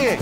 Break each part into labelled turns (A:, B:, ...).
A: try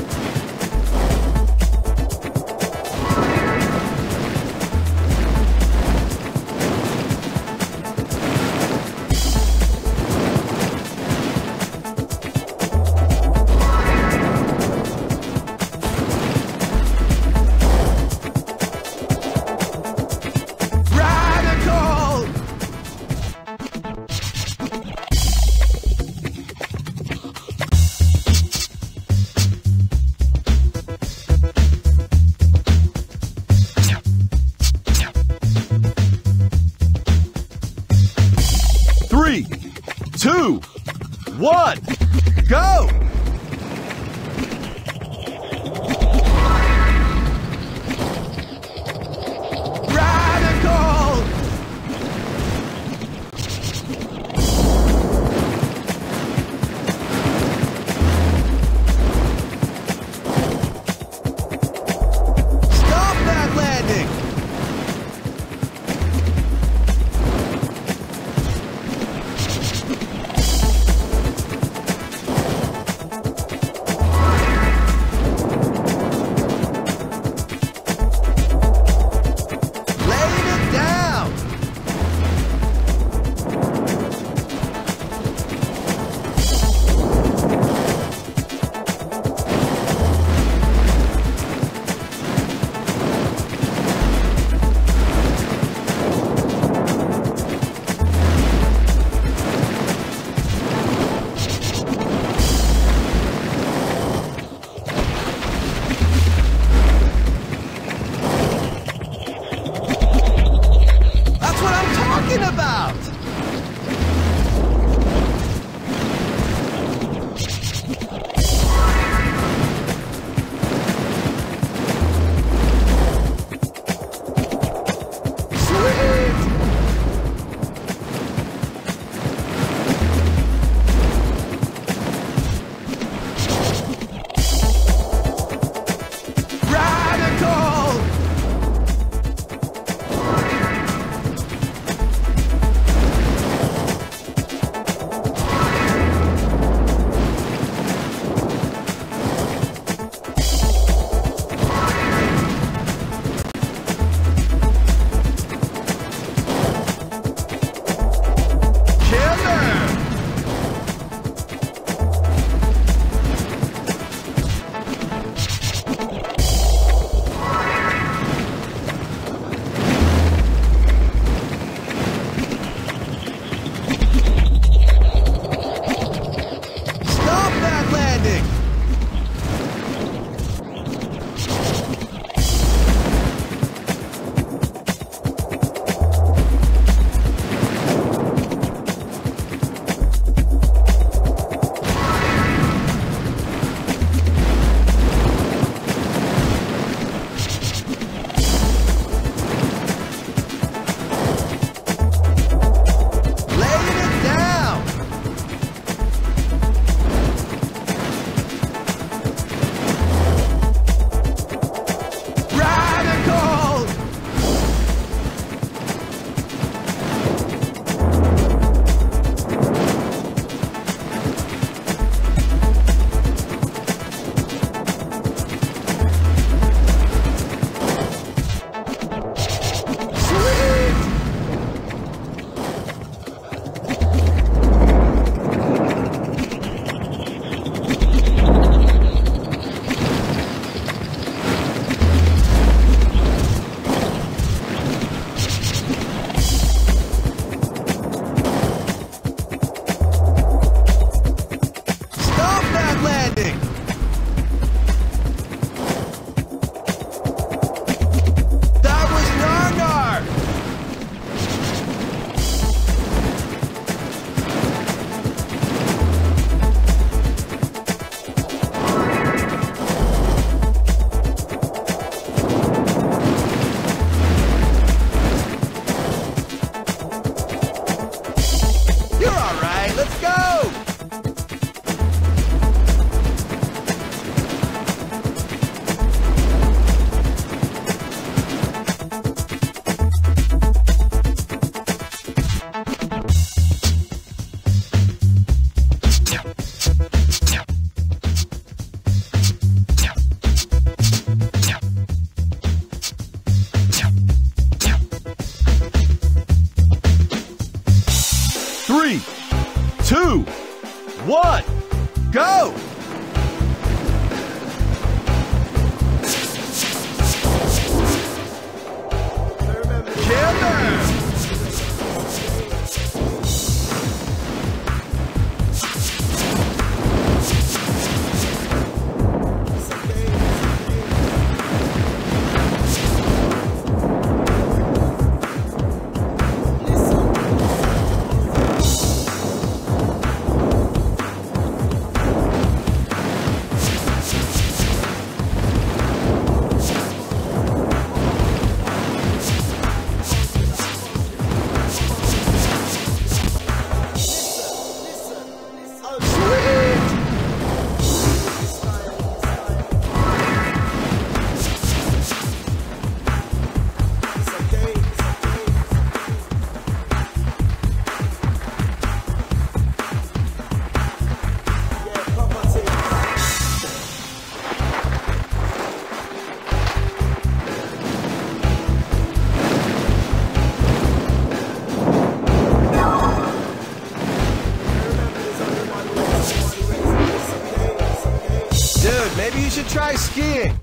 A: you should try skiing.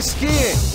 A: You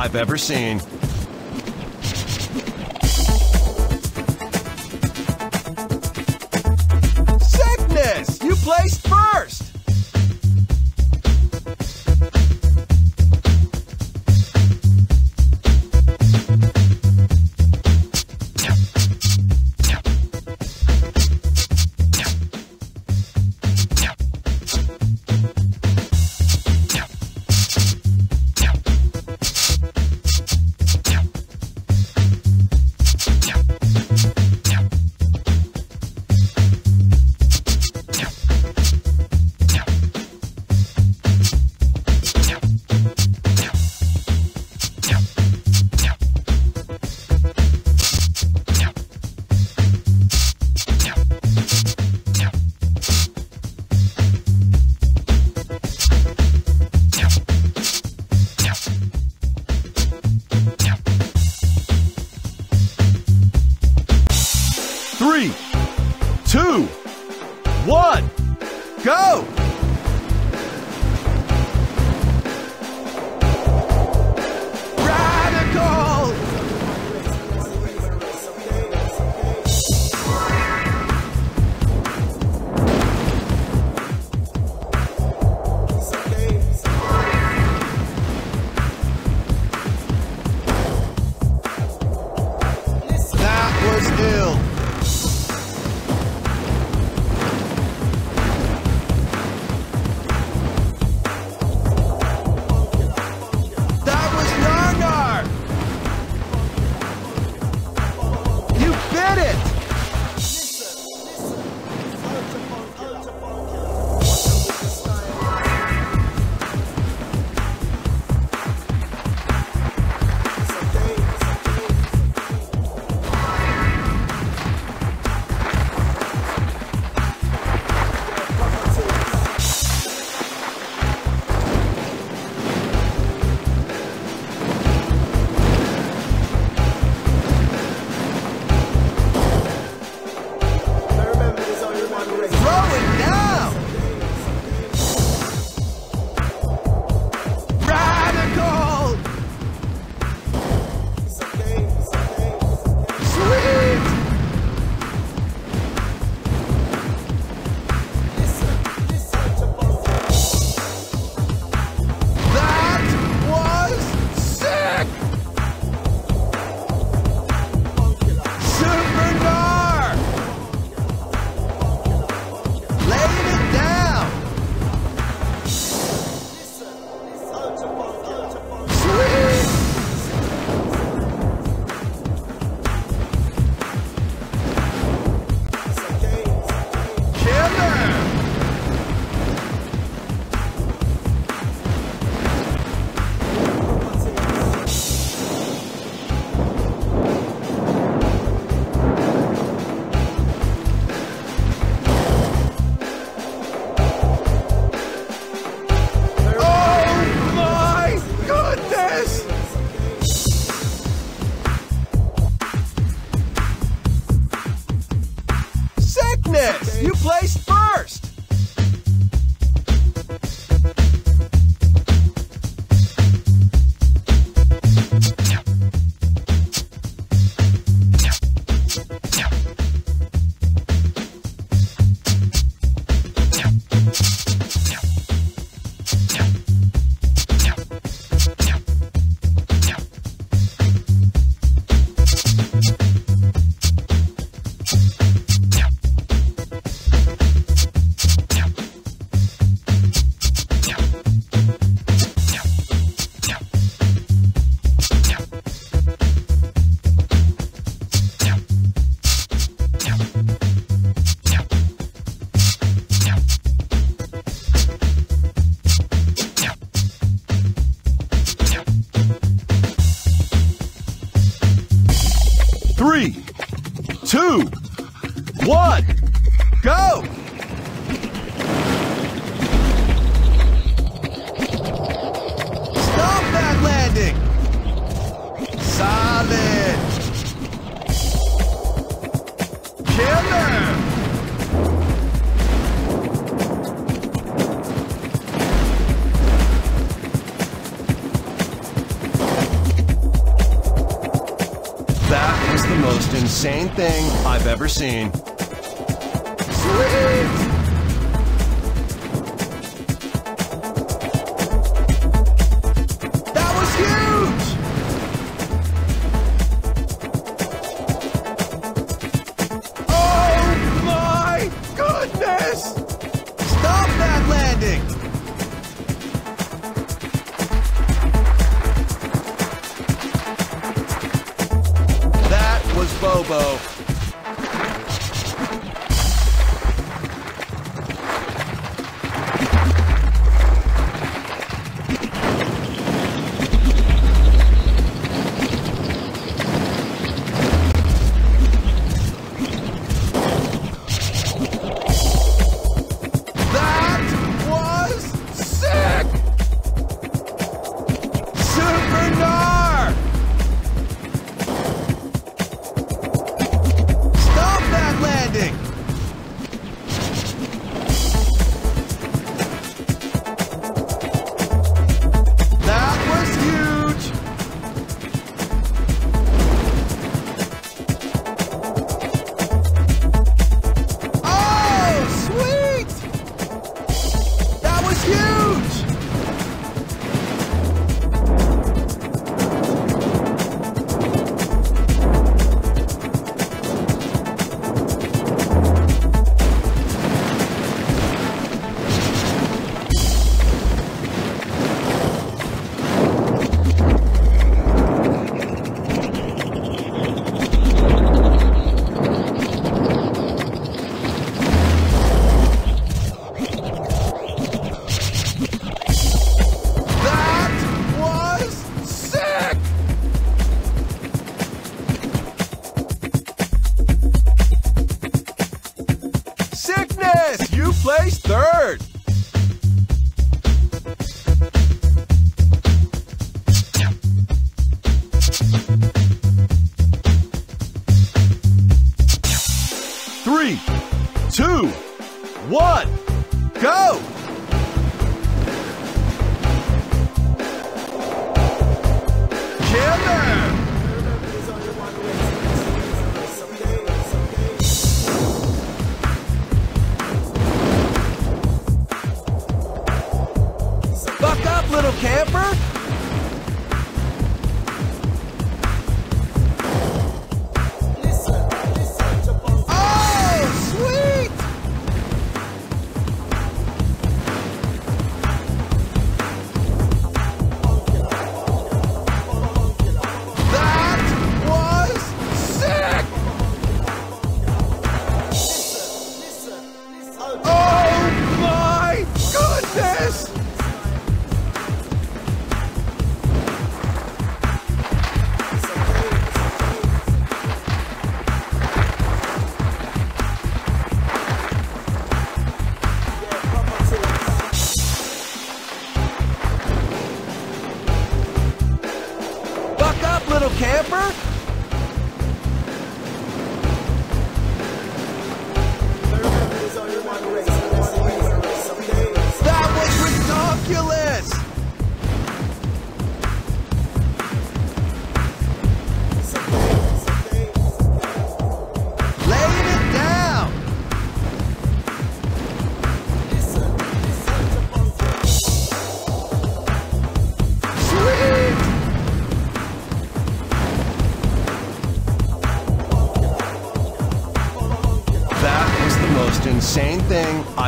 A: I've ever seen. Thing I've ever seen.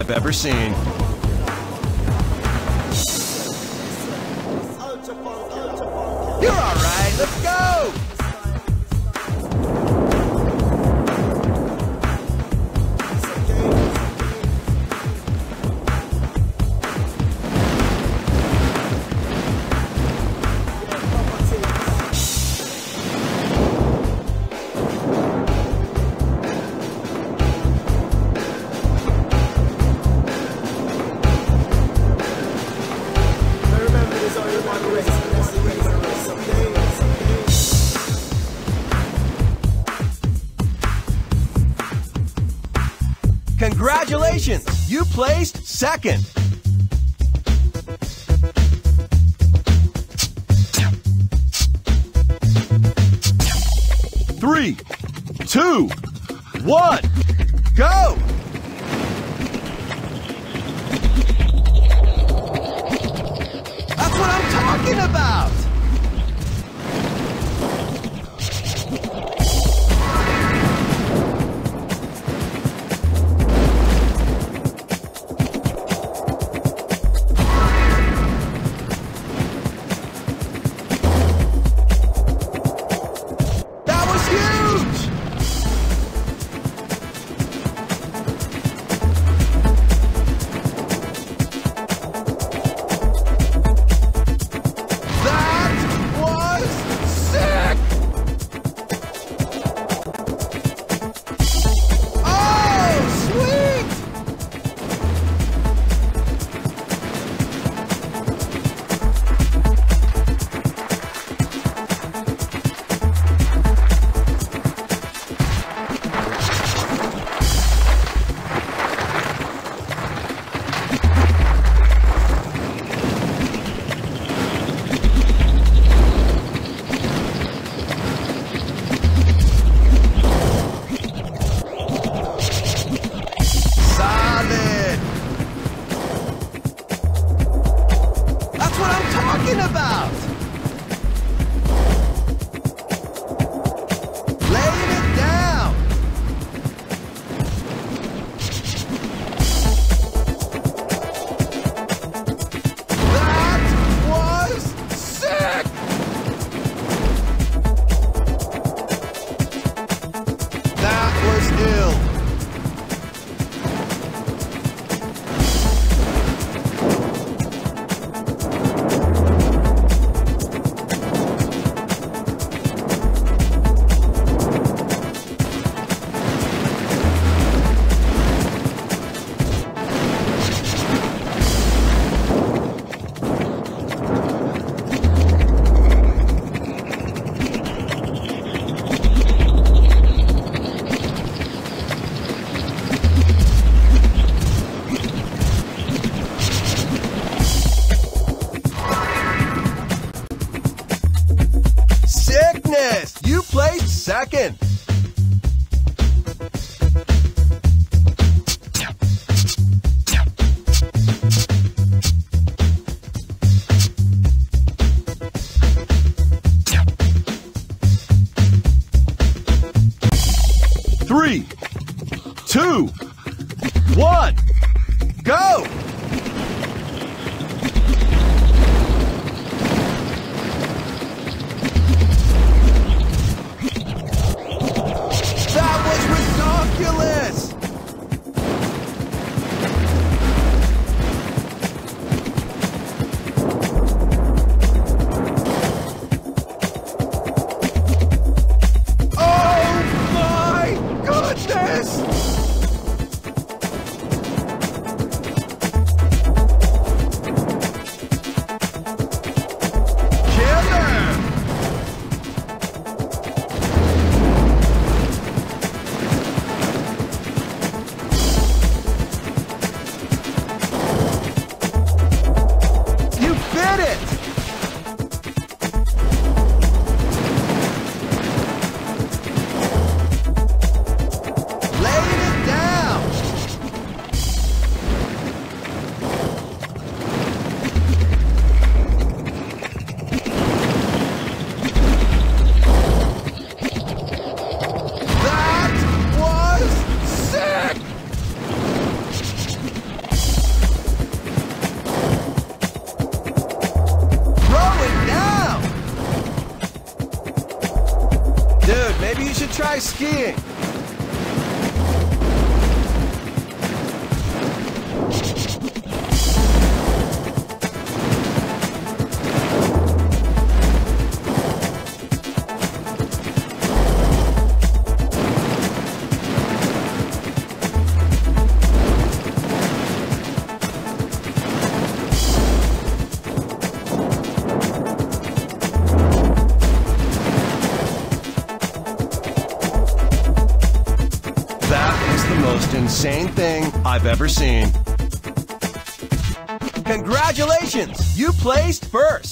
A: I've ever seen. I've ever seen. Congratulations! You placed first!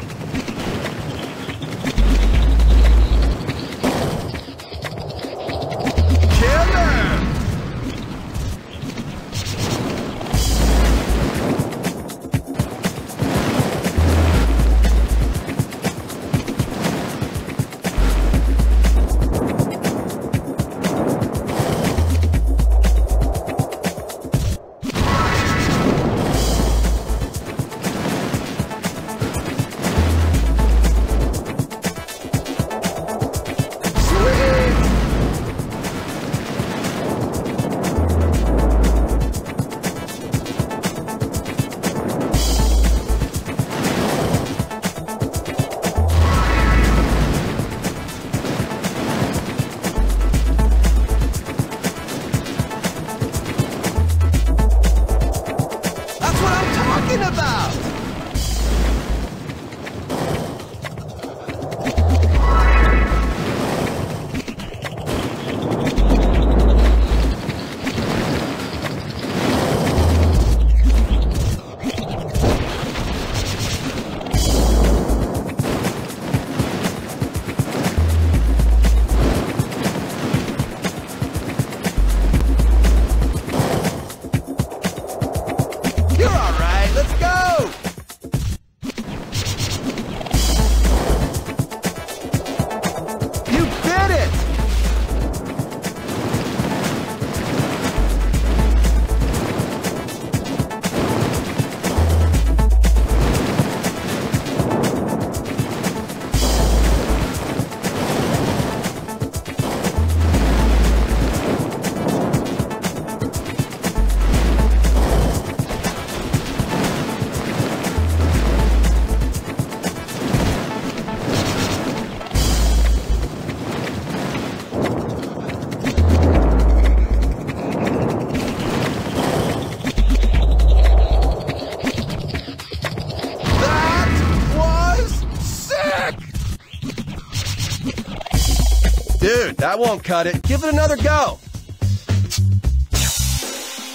A: That won't cut it. Give it another go.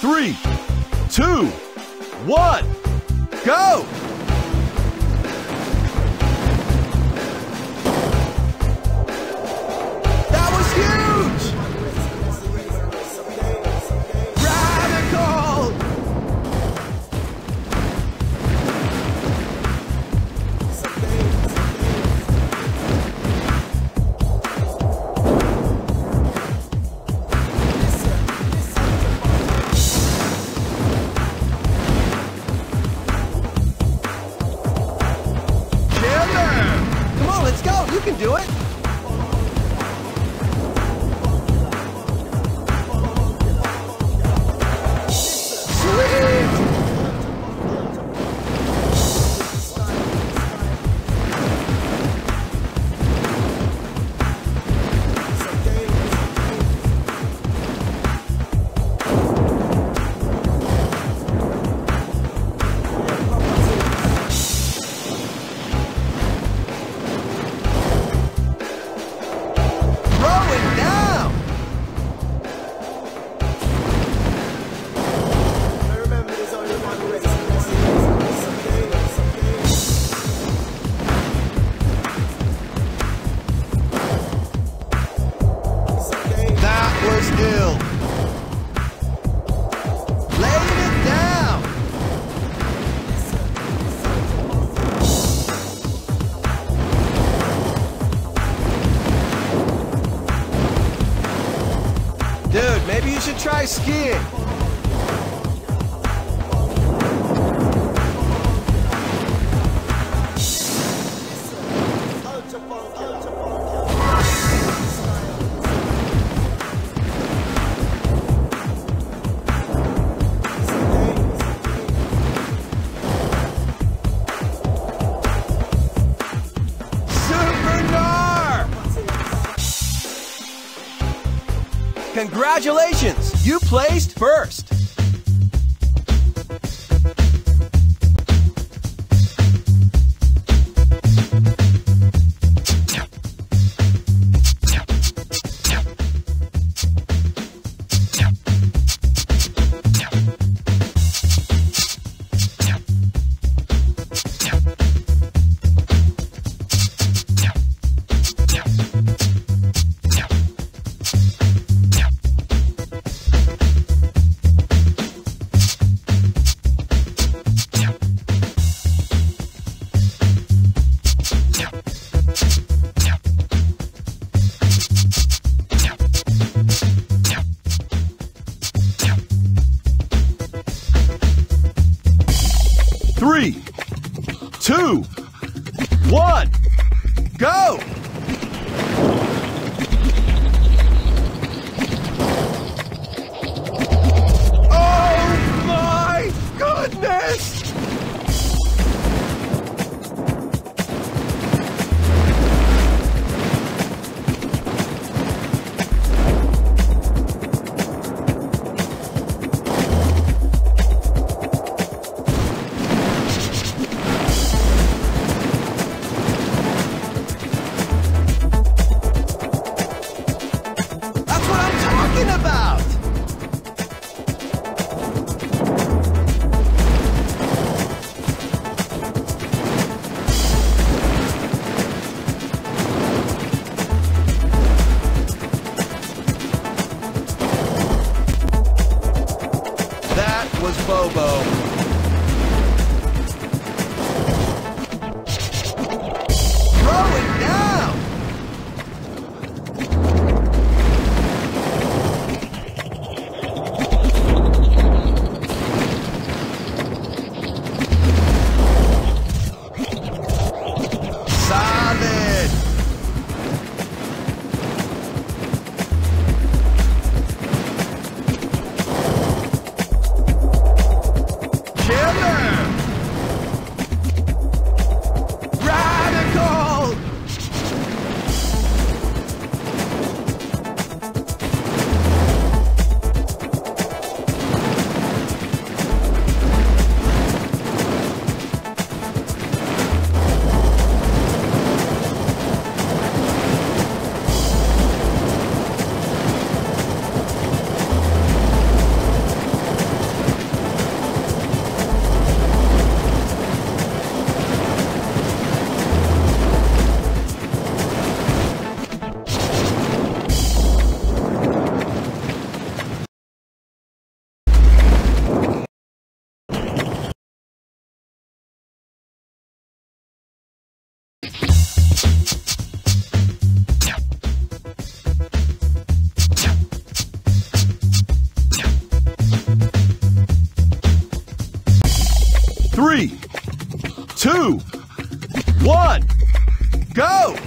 A: Three, two, one, go! Congratulations! You placed first. Two, one, go!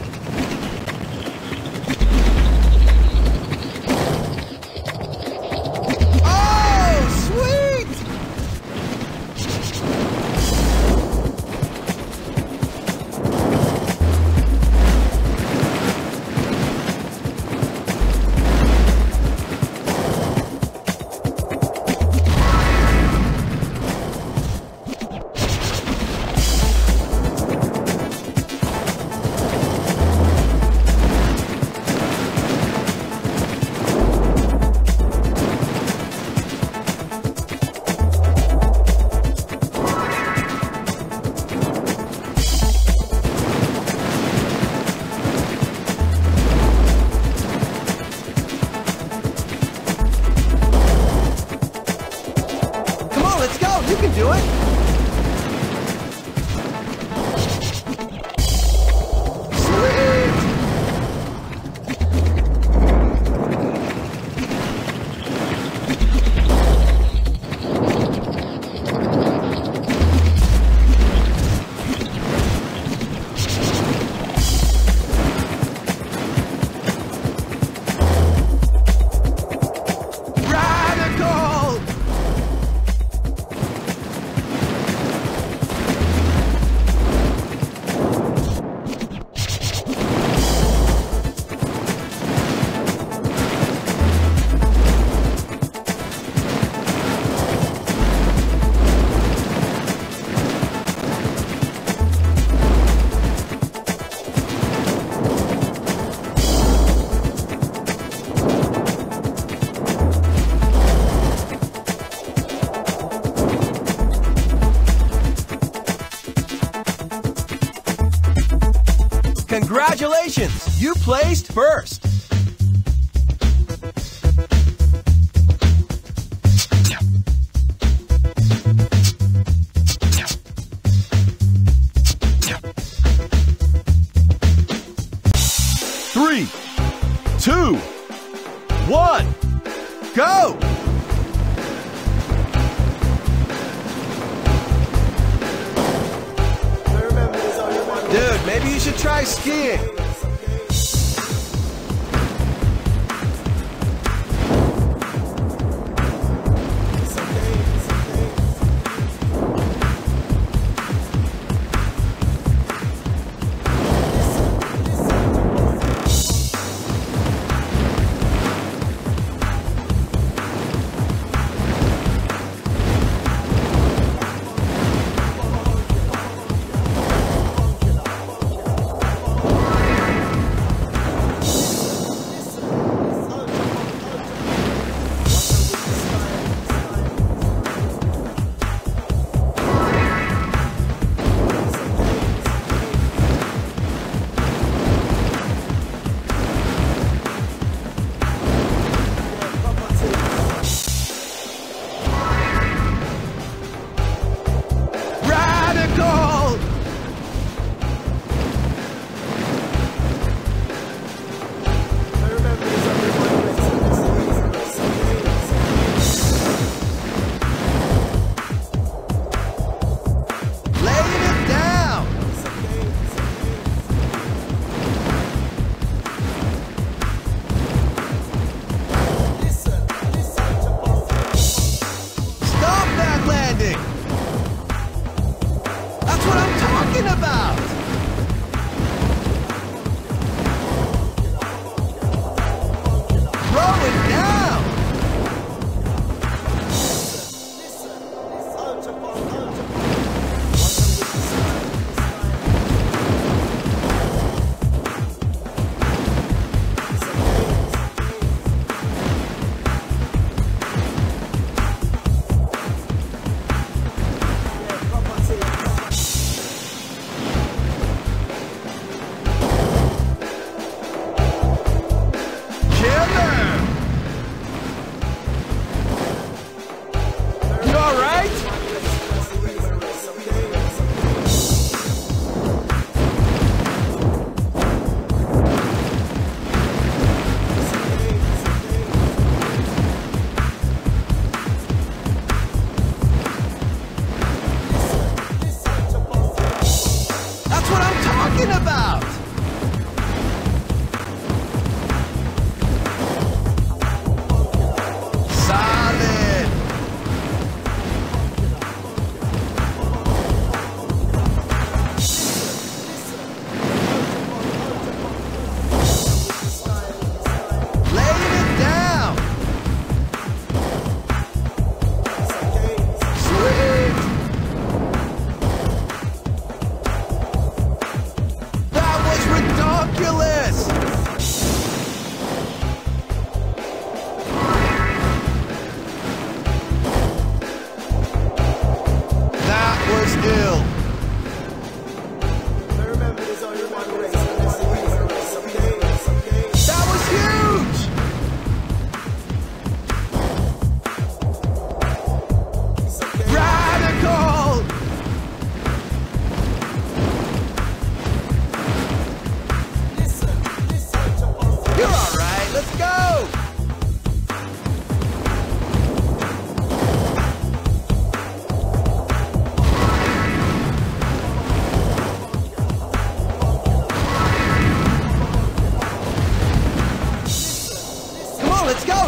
A: You placed first!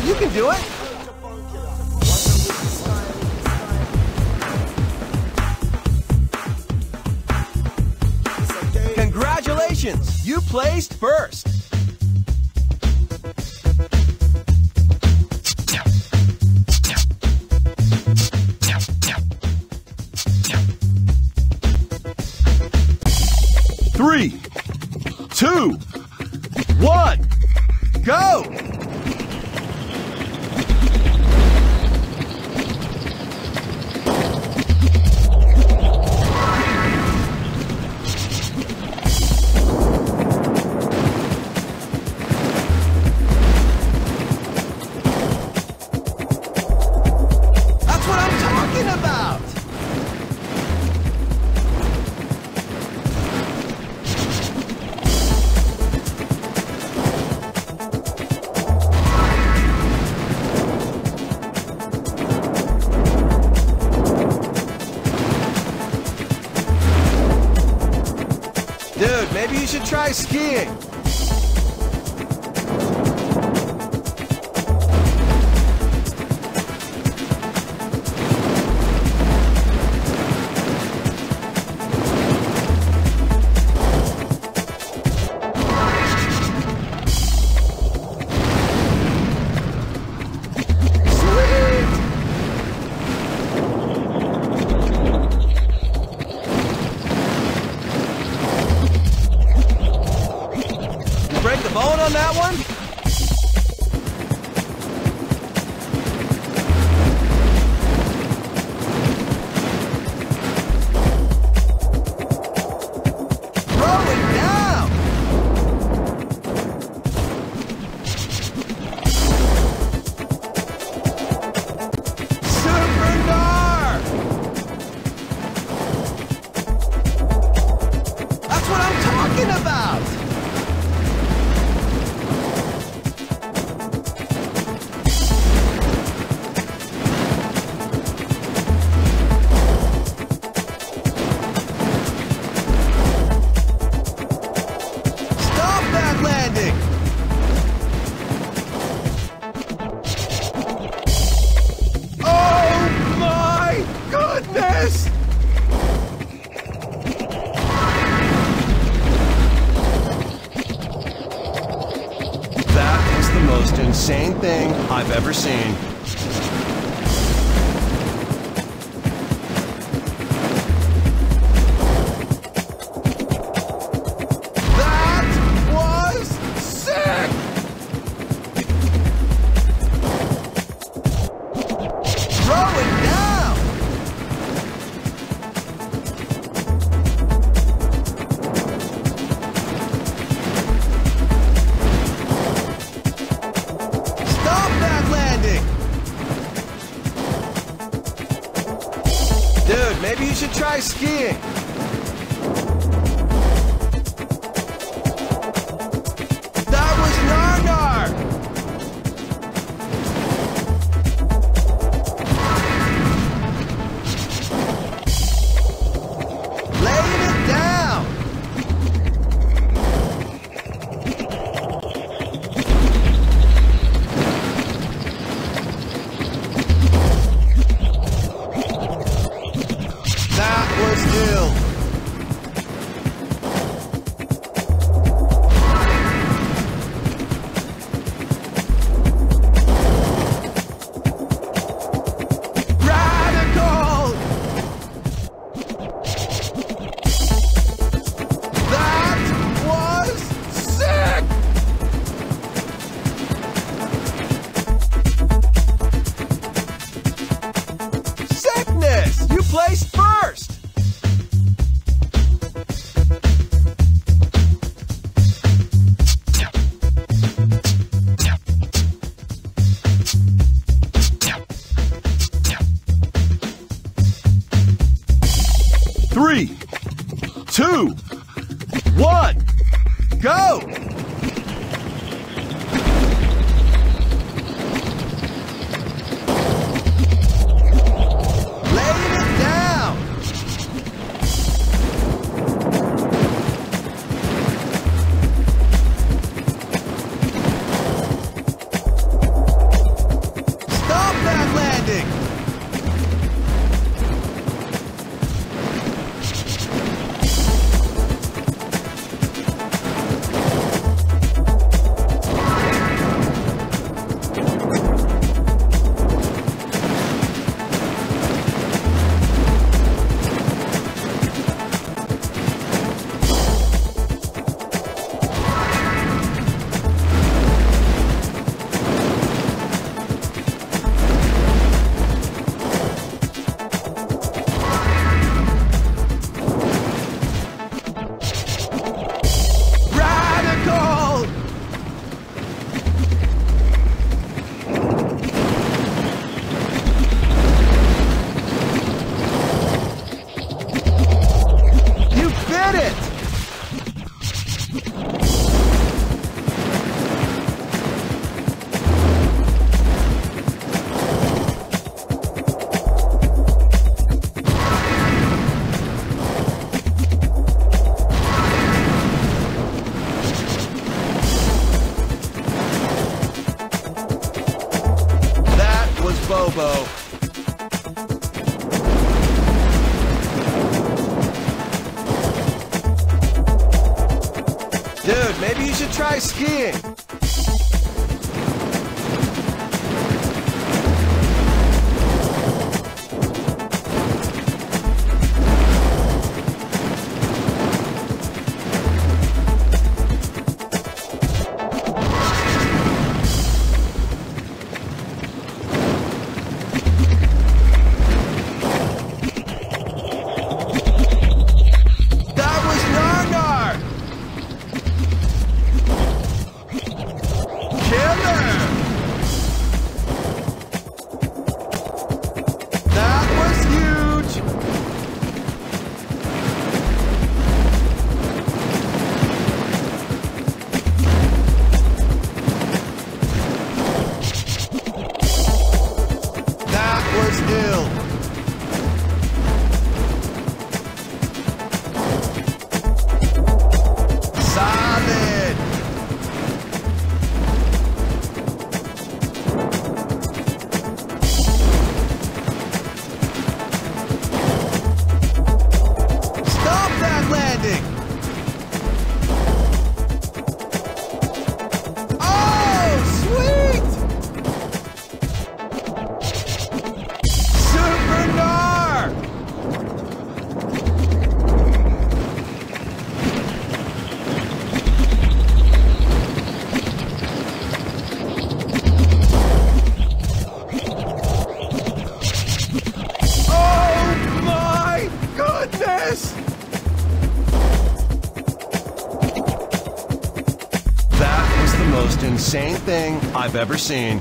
A: You can do it. Congratulations! You placed first. Three, two, one, go! Try ever seen.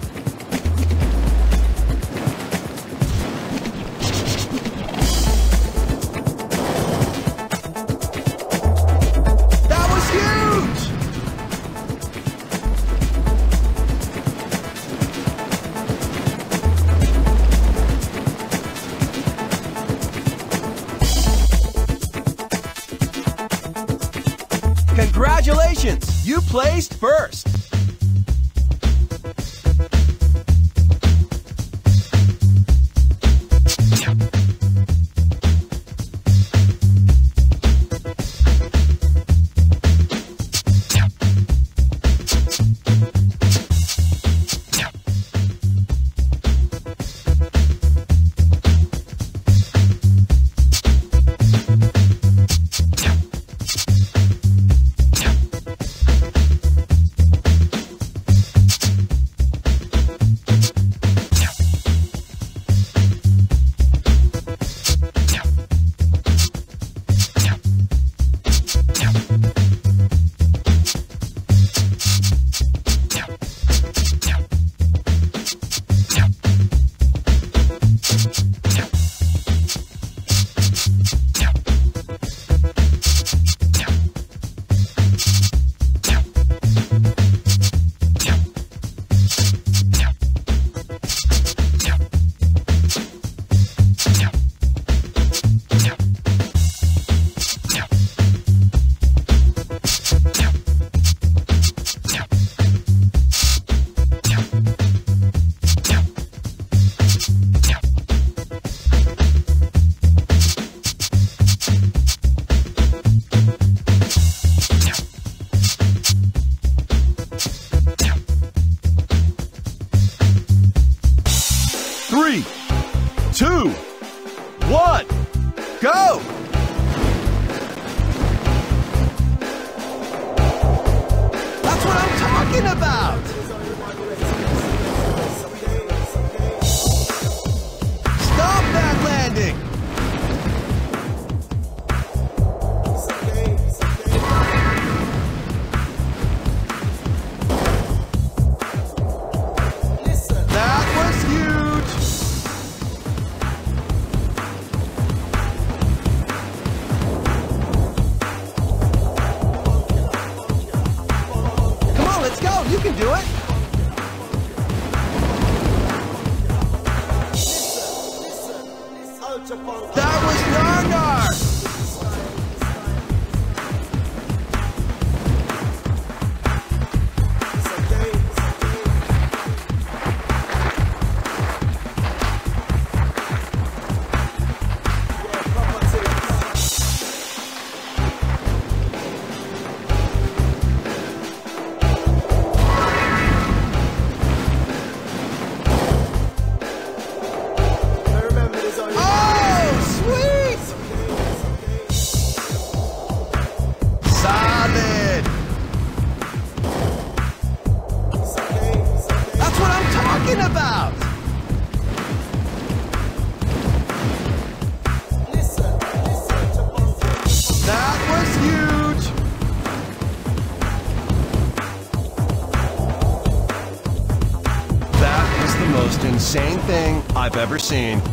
A: ever seen.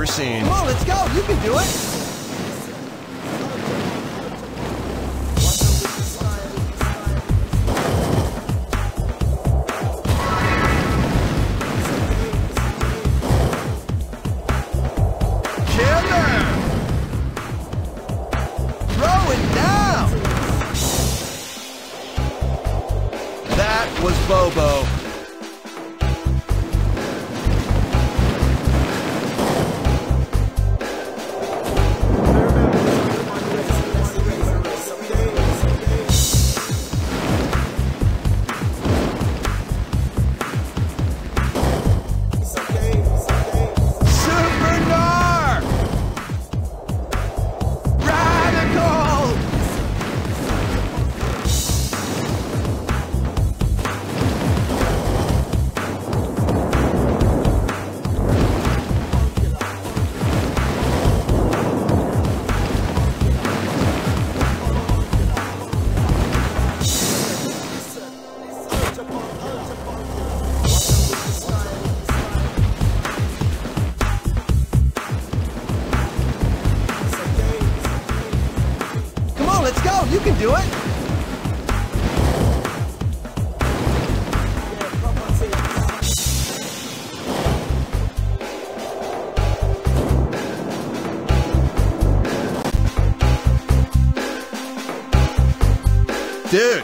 A: ever seen.
B: Come on, let's go. You can do it.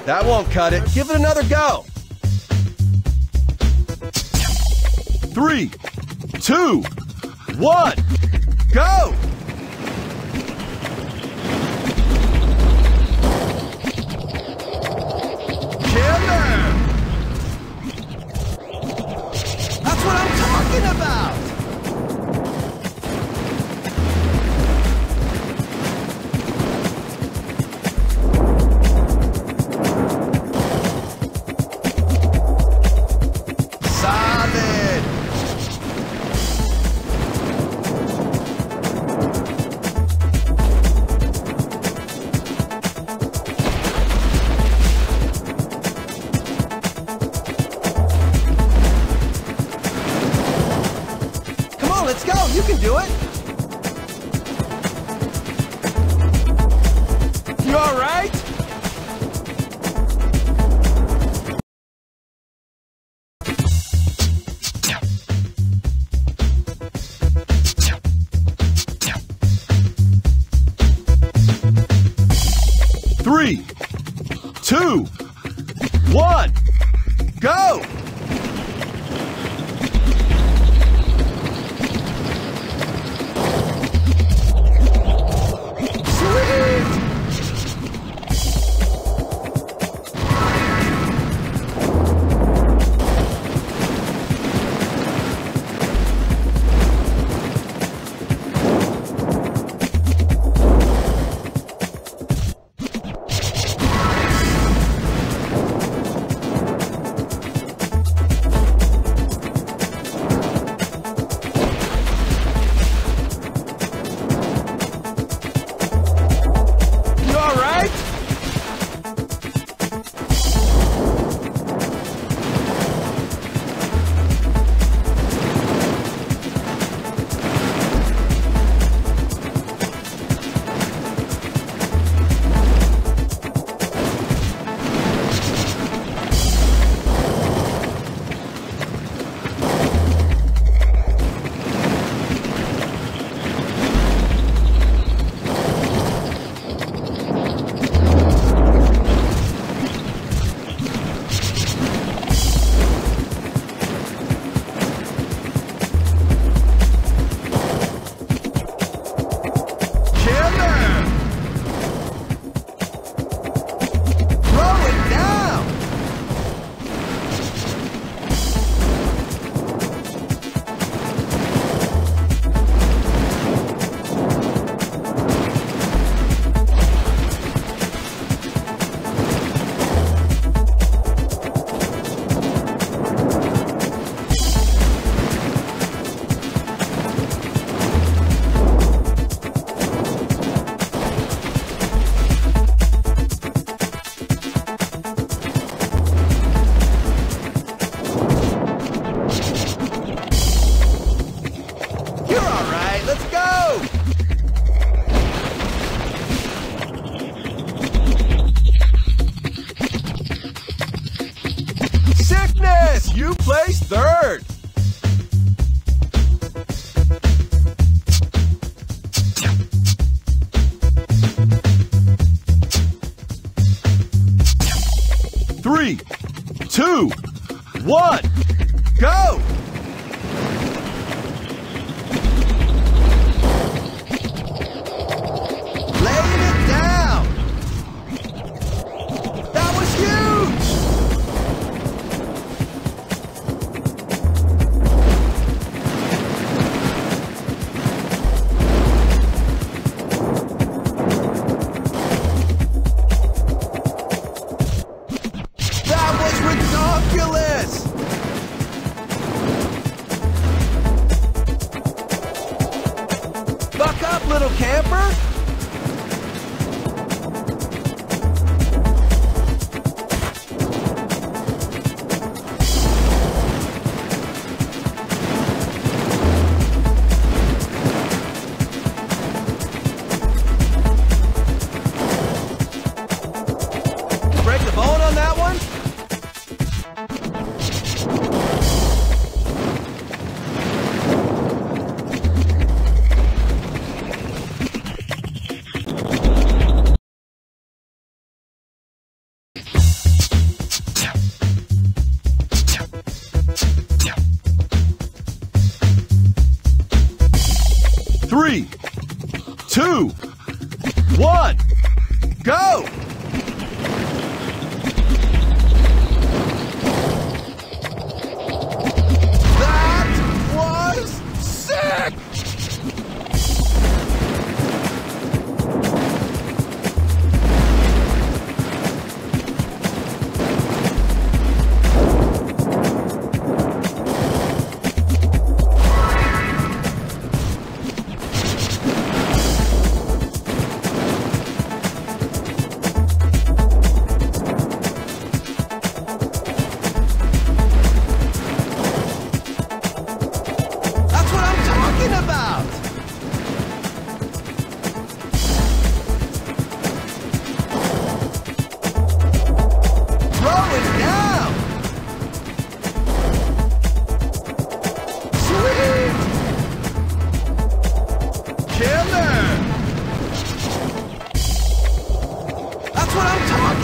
A: That won't cut it. Give it another go. Three, two, one, go!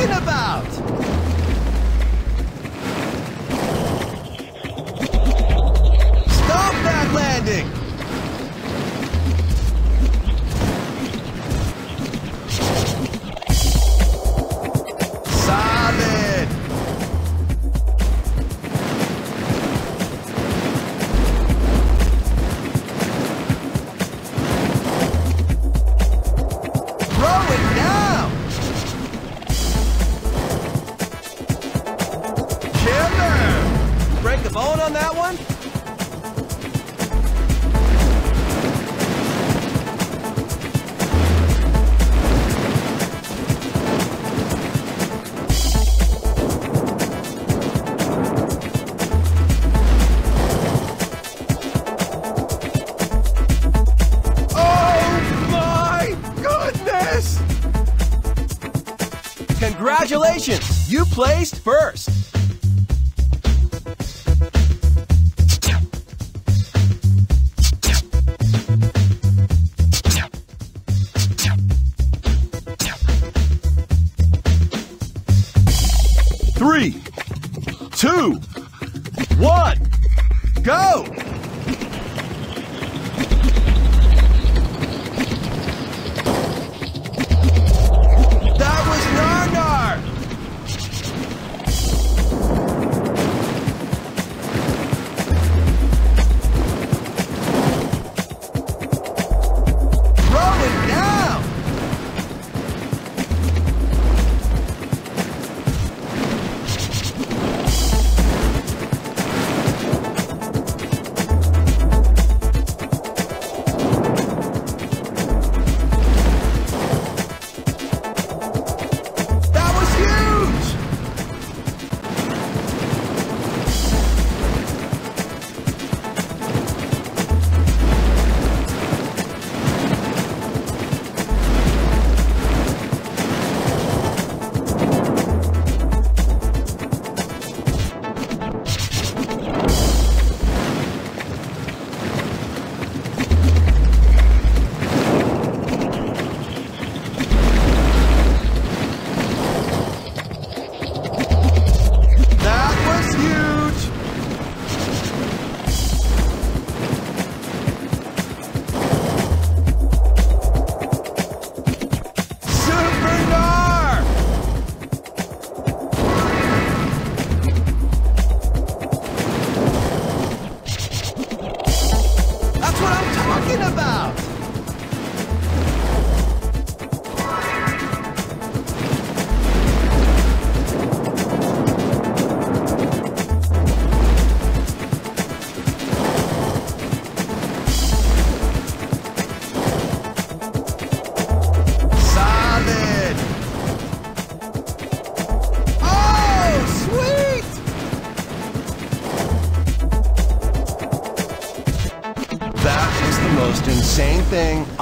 B: Talking about!
A: Stop that landing!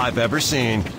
A: I've ever seen.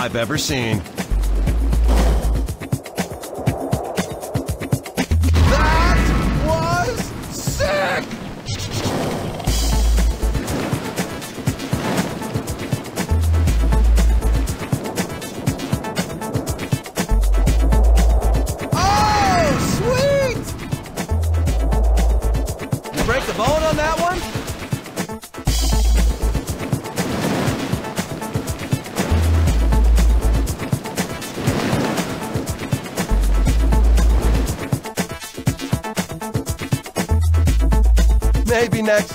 A: I've ever seen.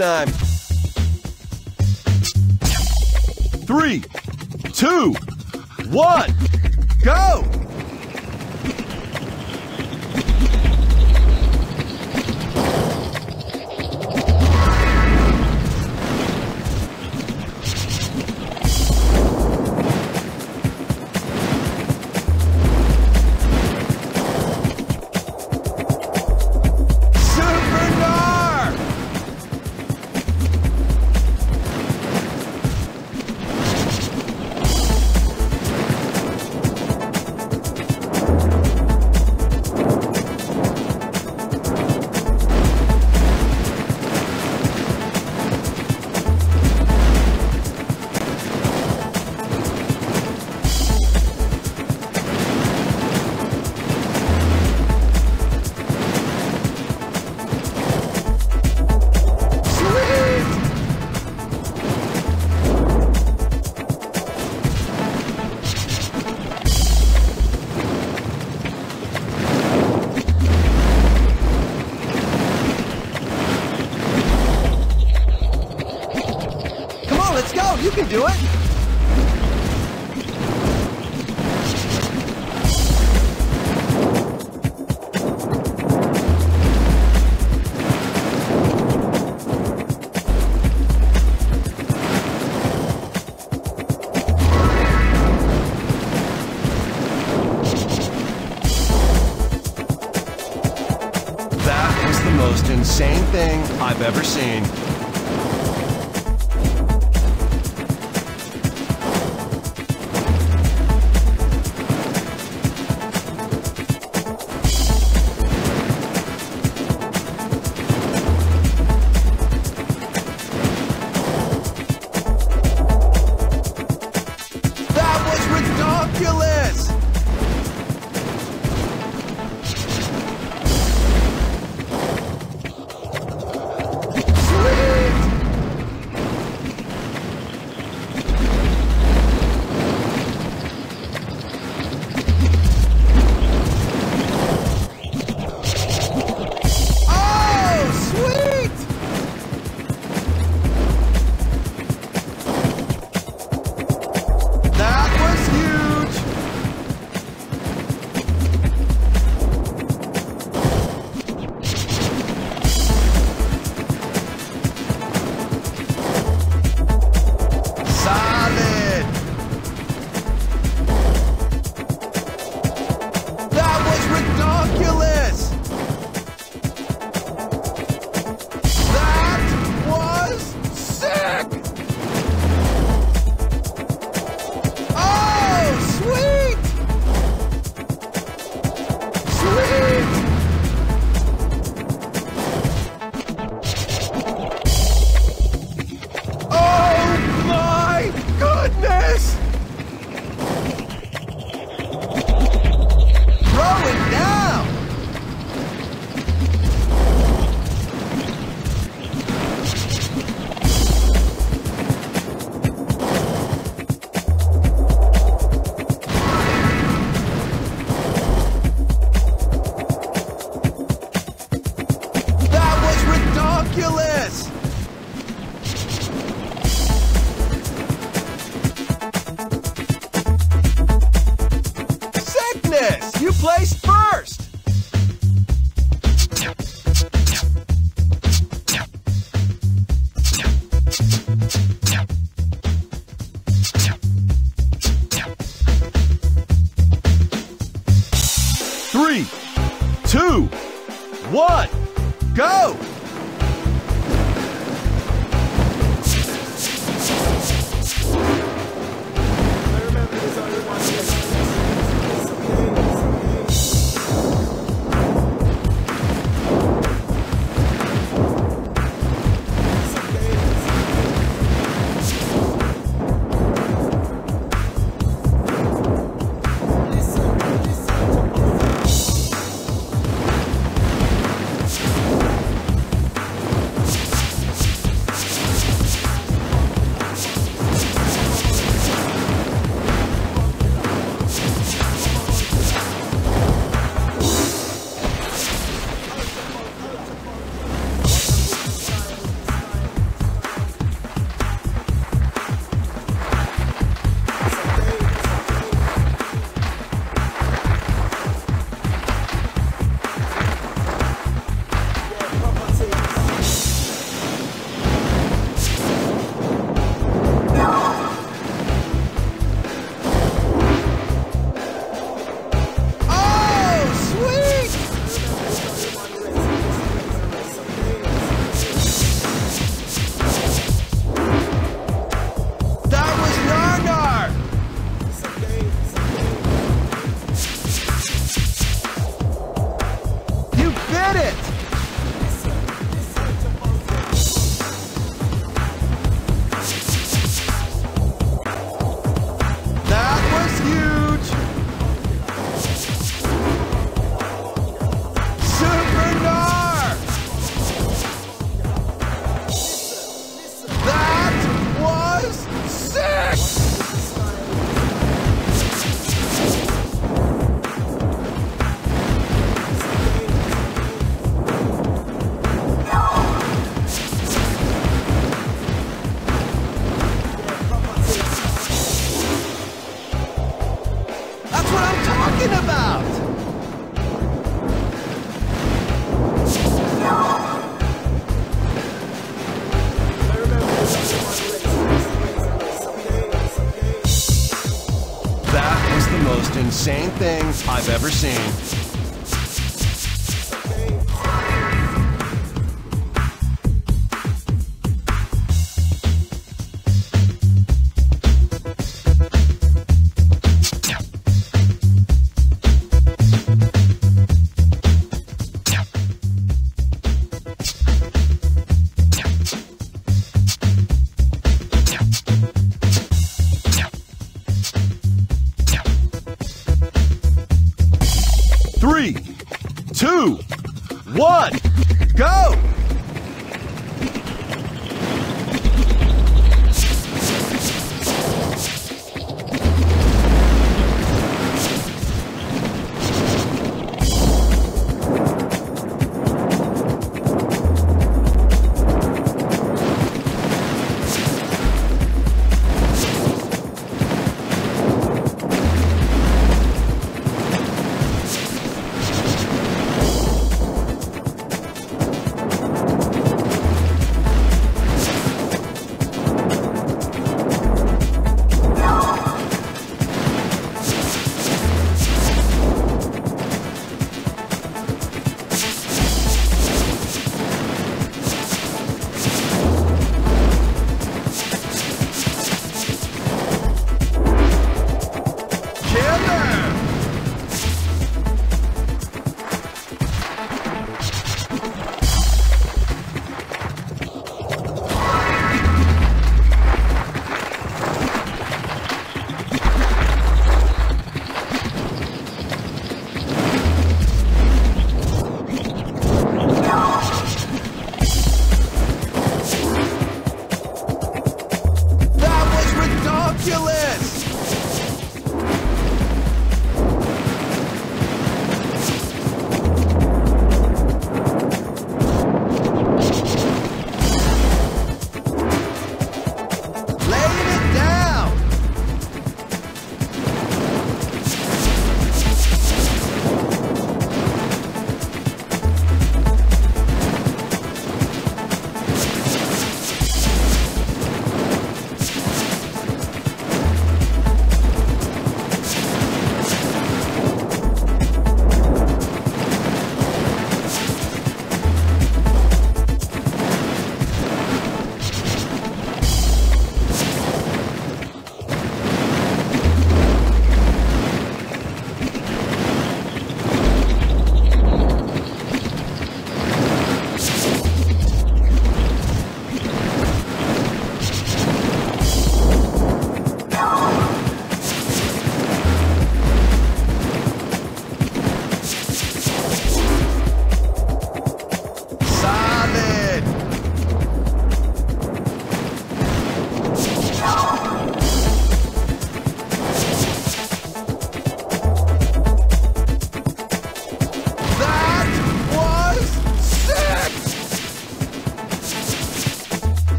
B: Time. Do it.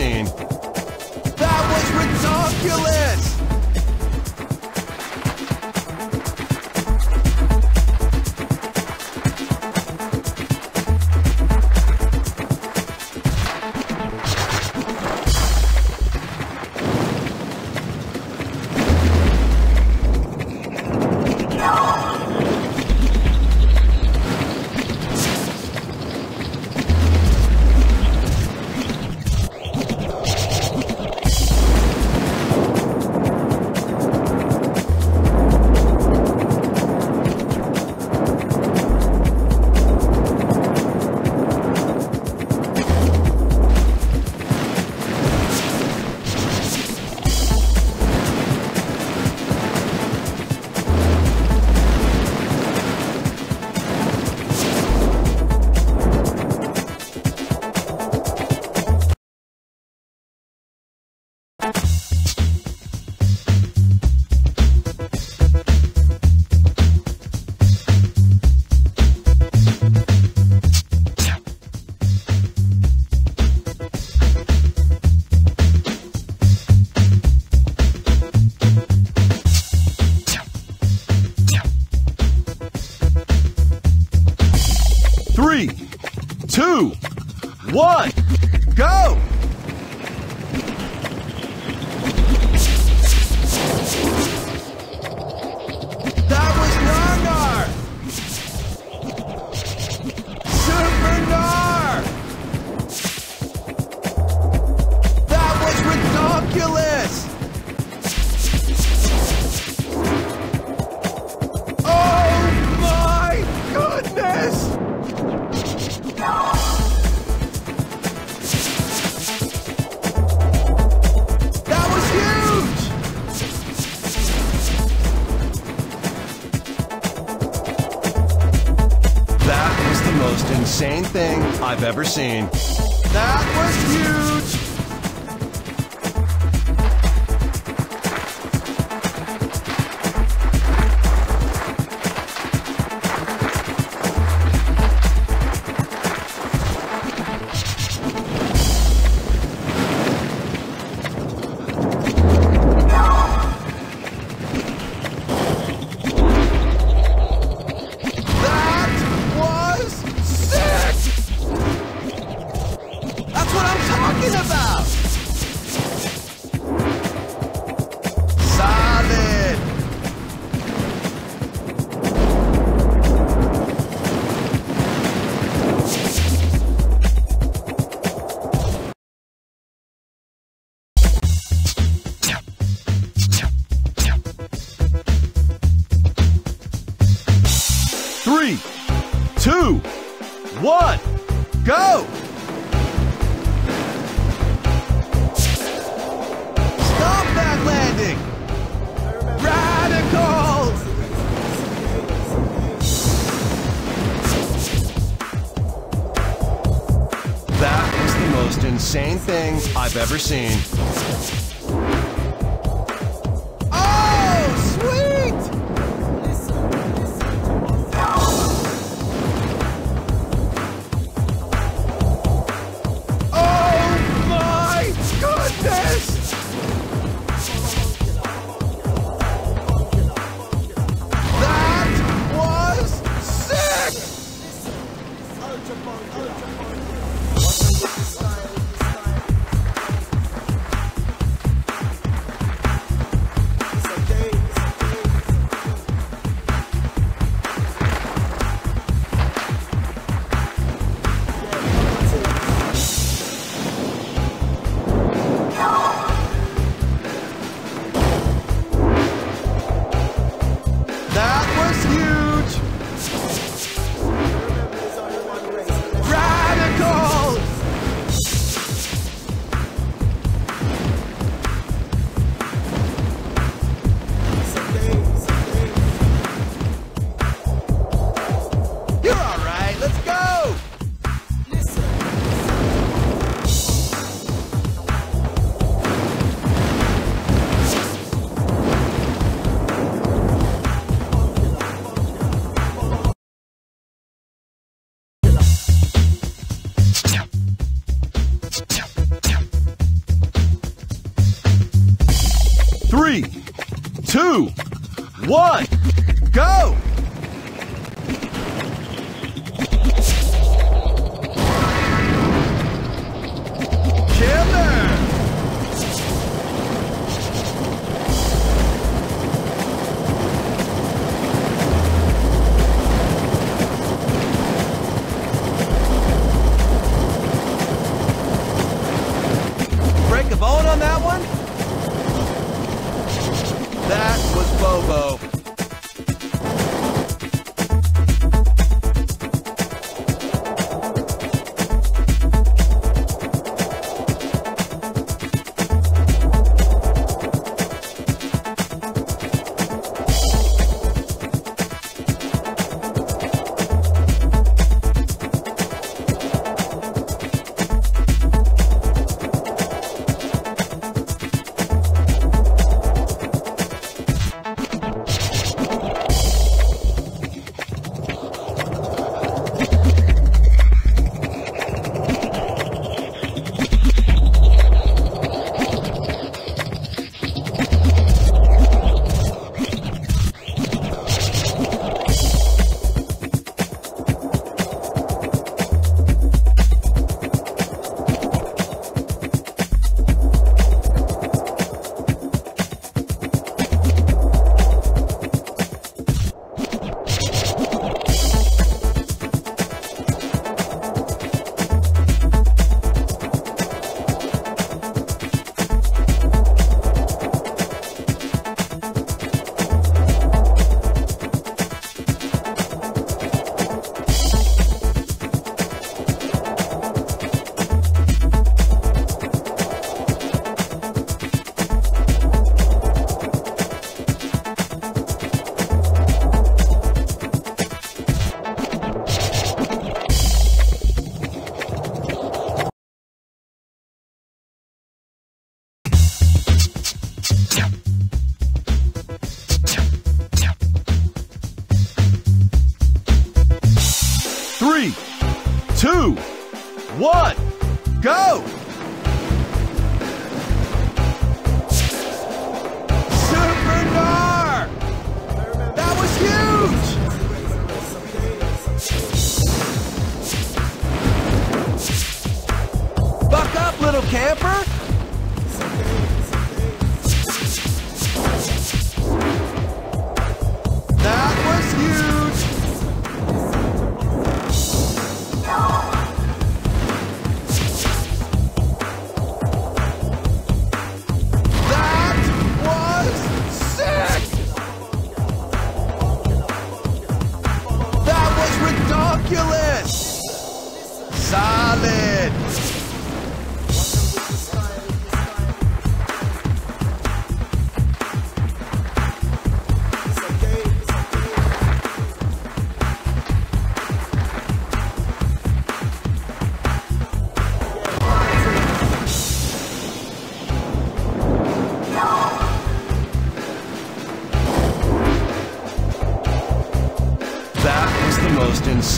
A: I've ever seen. I've ever seen.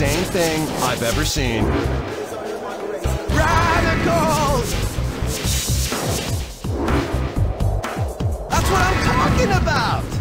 A: insane thing I've ever seen. Radicals! That's what I'm talking about!